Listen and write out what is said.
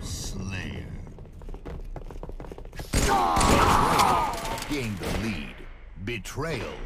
Slayer. Gain the lead. Betrayal.